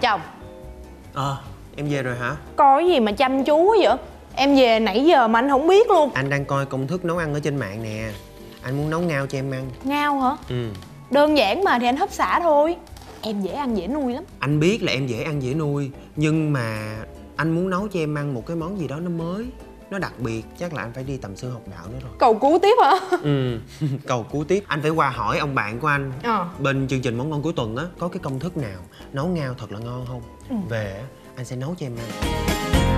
chồng. Ờ, em về rồi hả? Coi gì mà chăm chú vậy? Em về nãy giờ mà anh không biết luôn. Anh đang coi công thức nấu ăn ở trên mạng nè. Anh muốn nấu ngao cho em ăn. Ngao hả? Ừ. Đơn giản mà thì anh hấp xả thôi. Em dễ ăn dễ nuôi lắm. Anh biết là em dễ ăn dễ nuôi Nhưng mà anh muốn nấu cho em ăn một cái món gì đó nó mới Nó đặc biệt Chắc là anh phải đi tầm sư học đạo nữa rồi. Cầu cứu tiếp hả? Ừ. Cầu cứu tiếp. Anh phải qua hỏi ông bạn của anh. Ờ. Bên chương trình món ngon cuối tuần á Có cái công thức nào nấu ngao thật là ngon không? Ừ. Về á, anh sẽ nấu cho em ăn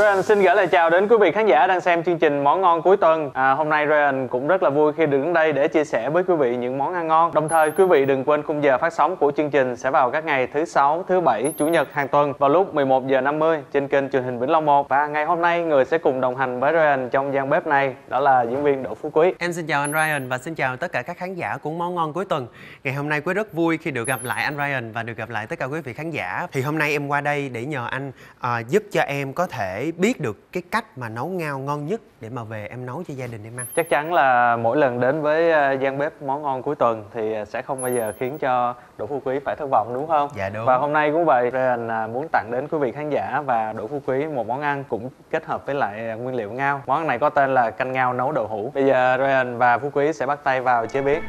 Ryan xin gửi lời chào đến quý vị khán giả đang xem chương trình Món ngon cuối tuần. À, hôm nay Ryan cũng rất là vui khi được đến đây để chia sẻ với quý vị những món ăn ngon. Đồng thời quý vị đừng quên khung giờ phát sóng của chương trình sẽ vào các ngày thứ sáu, thứ bảy, chủ nhật hàng tuần vào lúc 11 giờ 50 trên kênh truyền hình Vĩnh Long 1. Và ngày hôm nay người sẽ cùng đồng hành với Ryan trong gian bếp này đó là diễn viên Đỗ Phú Quý. Em xin chào anh Ryan và xin chào tất cả các khán giả của Món Ngon cuối tuần Ngày hôm nay Quý rất vui khi được gặp lại anh Ryan và được gặp lại tất cả quý vị khán giả Thì hôm nay em qua đây để nhờ anh uh, giúp cho em có thể biết được cái cách mà nấu ngao ngon nhất Để mà về em nấu cho gia đình em ăn Chắc chắn là mỗi lần đến với ờ, gian bếp món ngon cuối tuần thì ờ, sẽ không bao giờ khiến cho Đỗ Phú Quý phải thất vọng đúng không? Dạ đúng Và hôm nay cũng vậy, Ryan à, muốn tặng đến quý vị khán giả và Đỗ Phú Quý một món ăn cũng kết hợp với lại à, nguyên liệu ngao. Món ăn này có tên là canh ngao nấu đậu hũ. Bây giờ Ryan và Phú Quý sẽ bắt tay vào chế biến.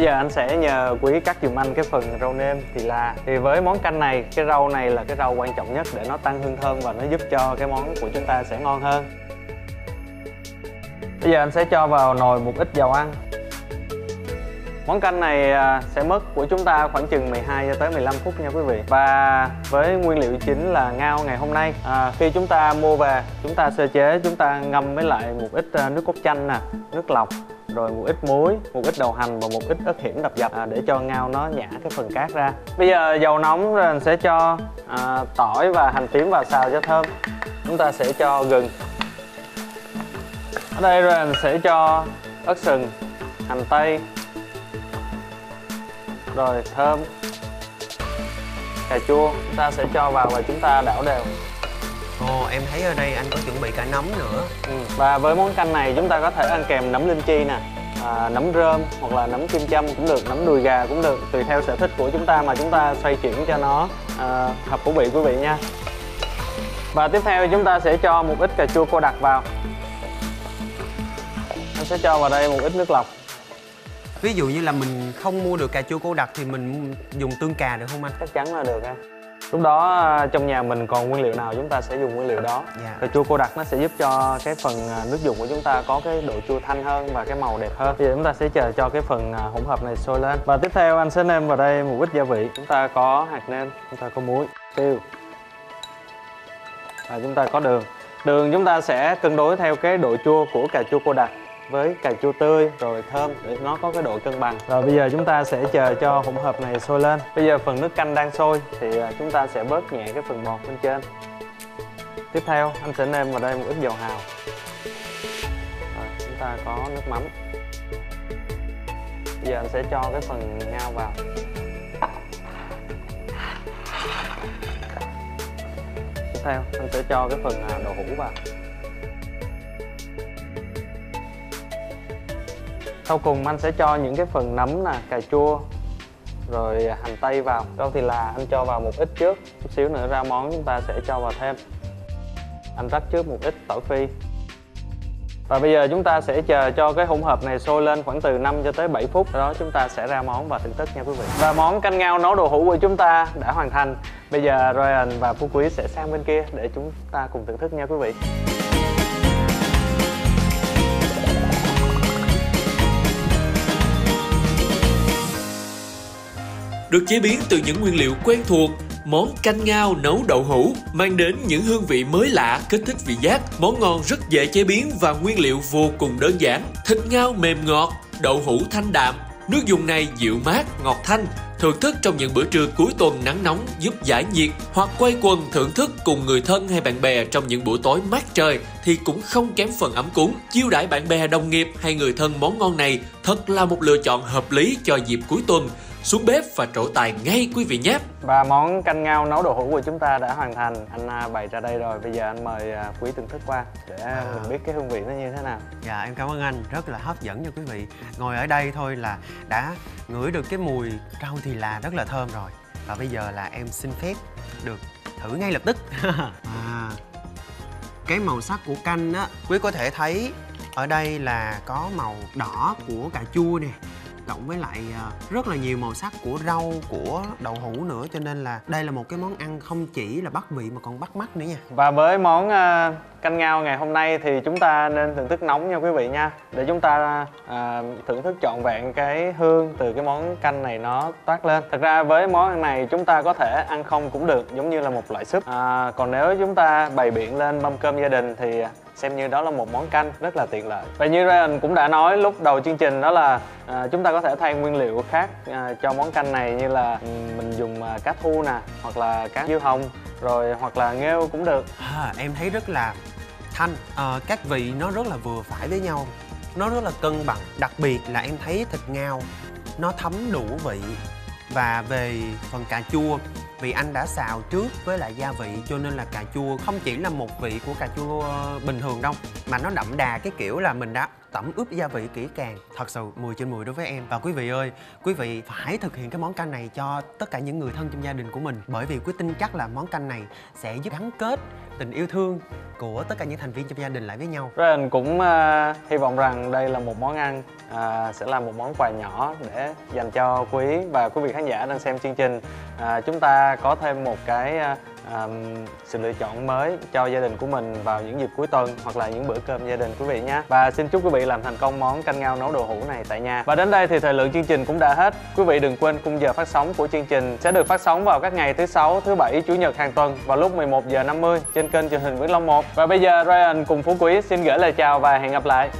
Bây giờ anh sẽ nhờ quý cắt dùm anh cái phần rau nêm thì là, thì với món canh này, cái rau này là cái rau quan trọng nhất để nó tăng hương thơm và nó giúp cho cái món của chúng ta sẽ ngon hơn. Bây giờ anh sẽ cho vào nồi một ít dầu ăn Món canh này à, sẽ mất của chúng ta khoảng chừng 12 cho tới 15 phút nha quý vị Và với nguyên liệu chính là ngao ngày hôm nay à, Khi chúng ta mua về, chúng ta sơ chế, chúng ta ngâm với lại một ít à, nước cốt chanh nè, nước lọc rồi một ít muối, một ít đầu hành và một ít ớt hiểm đập dập à, để cho ngao nó nhả cái phần cát ra. Bây giờ dầu nóng rồi mình sẽ cho à, tỏi và hành tím vào xào cho thơm. Chúng ta sẽ cho gừng. Ở đây rồi mình sẽ cho ớt sừng, hành tây, rồi thơm, cà chua chúng ta sẽ cho vào và chúng ta đảo đều. Ồ em thấy ở đây anh có chuẩn bị cả nấm nữa Ừ. Và với món canh này chúng ta có thể ăn kèm nấm linh chi nè à, nấm rơm hoặc là nấm kim châm cũng được nấm đùi gà cũng được tùy theo sở thích của chúng ta mà chúng ta xoay chuyển cho nó à, hợp khẩu vị quý vị nha và tiếp theo chúng ta sẽ cho một ít cà chua cô đặc vào anh sẽ cho vào đây một ít nước lọc Ví dụ như là mình không mua được cà chua cô đặc thì mình dùng tương cà được không anh? chắc chắn là được ha. Lúc đó à, trong nhà mình còn nguyên liệu nào chúng ta sẽ dùng nguyên liệu đó? Dạ. cà chua cô đặc nó sẽ giúp cho cái phần à, nước dùng của chúng ta có cái độ chua thanh hơn và cái màu đẹp hơn. Bây giờ chúng ta sẽ chờ cho cái phần à, hỗn hợp này sôi lên. Và tiếp theo anh sẽ nêm vào đây một ít gia vị. Chúng ta có hạt nêm chúng ta có muối tiêu. Và chúng ta có đường. Đường chúng ta sẽ cân đối theo cái độ chua của cà chua cô đặc với cà chua tươi, rồi thơm. Để nó có cái độ cân bằng. Rồi bây giờ chúng ta sẽ chờ cho hỗn hợp này sôi lên. Bây giờ phần nước canh đang sôi, thì à, chúng ta sẽ bớt nhẹ cái phần bột bên trên. Tiếp theo, anh sẽ nêm vào đây một ít dầu hào. Rồi, chúng ta có nước mắm. Bây giờ anh sẽ cho cái phần ngao vào. Tiếp theo, anh sẽ cho cái phần à, đậu hũ vào. Sau cùng anh sẽ cho những cái phần nấm nè, cà chua, rồi hành tây vào. Rau thì là anh cho vào một ít trước, chút xíu nữa ra món chúng ta sẽ cho vào thêm. Anh rắc trước một ít tỏi phi. Và bây giờ chúng ta sẽ chờ cho cái hỗn hợp này sôi lên khoảng từ 5 cho tới 7 phút. Sau đó chúng ta sẽ ra món và thưởng thức nha quý vị. Và món canh ngao nấu đồ hũ của chúng ta đã hoàn thành. Bây giờ Ryan và Phú Quý sẽ sang bên kia để chúng ta cùng thưởng thức nha quý vị. Được chế biến từ những nguyên liệu quen thuộc, món canh ngao nấu đậu hũ, mang đến những hương vị mới lạ kích thích vị giác. Món ngon rất dễ chế biến và nguyên liệu vô cùng đơn giản. Thịt ngao mềm ngọt, đậu hũ thanh đạm, nước dùng này dịu mát, ngọt thanh, thưởng thức trong những bữa trưa cuối tuần nắng nóng giúp giải nhiệt hoặc quay quần thưởng thức cùng người thân hay bạn bè trong những buổi tối mát trời thì cũng không kém phần ấm cúng. Chiêu đãi bạn bè, đồng nghiệp hay người thân món ngon này thật là một lựa chọn hợp lý cho dịp cuối tuần xuống bếp và trổ tài ngay quý vị nhé. Và món canh ngao nấu đậu hũ của chúng ta đã hoàn thành. Anh à, bày ra đây rồi. Bây giờ anh mời à, quý thưởng thức qua để À. mình biết cái hương vị nó như thế nào. Dạ em cảm ơn anh, rất là hấp dẫn nha quý vị Ngồi ở đây thôi là đã ngửi được cái mùi rau thì là rất là thơm rồi Và bây giờ là em xin phép được thử ngay lập tức à, Cái màu sắc của canh á, quý có thể thấy ở đây là có màu đỏ của cà chua nè cộng với lại ờ, rất là nhiều màu sắc của rau của đậu hũ nữa cho nên là đây là một cái món ăn không chỉ là bắt vị mà còn bắt mắt nữa nha. Và với món ờ, canh ngao ngày hôm nay thì chúng ta nên thưởng thức nóng nha quý vị nha. Để chúng ta ờ, thưởng thức trọn vẹn cái hương từ cái món canh này nó toát lên. Thật ra với món ăn này chúng ta có thể ăn không cũng được giống như là một loại súp. À, Còn nếu chúng ta bày biện lên mâm cơm gia đình thì xem như đó là một món canh rất là tiện lợi. Và như Ryan cũng đã nói lúc đầu chương trình đó là à, chúng ta có thể thay nguyên liệu khác à, cho món canh này như là ừ, mình dùng à, cá thu nè hoặc là cá diêu hồng rồi hoặc là nghêu cũng được. À, em thấy rất là thanh. À, các vị nó rất là vừa phải với nhau. Nó rất là cân bằng. Đặc biệt là em thấy thịt ngao nó thấm đủ vị. Và về phần cà chua vì anh đã xào trước với lại gia vị, cho nên là cà chua không chỉ là một vị của cà chua ờ, bình thường đâu, mà nó đậm đà cái kiểu là mình đã tẩm ướp gia vị kỹ càng. Thật sự 10 trên 10 đối với em. Và quý vị ơi, quý vị phải thực hiện cái món canh này cho tất cả những người thân trong gia đình của mình. Bởi vì quý tin chắc là món canh này sẽ giúp gắn kết tình yêu thương của tất cả những thành viên trong gia đình lại với nhau Ryan cũng uh, hy vọng rằng đây là một món ăn uh, sẽ là một món quà nhỏ để dành cho quý và quý vị khán giả đang xem chương trình. uh, chúng ta có thêm một cái uh, à, sự lựa chọn mới cho gia đình của mình vào những dịp cuối tuần hoặc là những bữa cơm gia đình quý vị nhé. Và xin chúc quý vị làm thành công món canh ngao nấu đồ hũ này tại nhà. Và đến đây thì thời lượng chương trình cũng đã hết. Quý vị đừng quên khung giờ phát sóng của chương trình sẽ được phát sóng vào các ngày thứ sáu, thứ bảy, chủ nhật hàng tuần vào lúc 11 giờ 50 trên kênh truyền hình Vĩnh Long 1. Và bây giờ Ryan cùng Phú Quý xin gửi lời chào và hẹn gặp lại.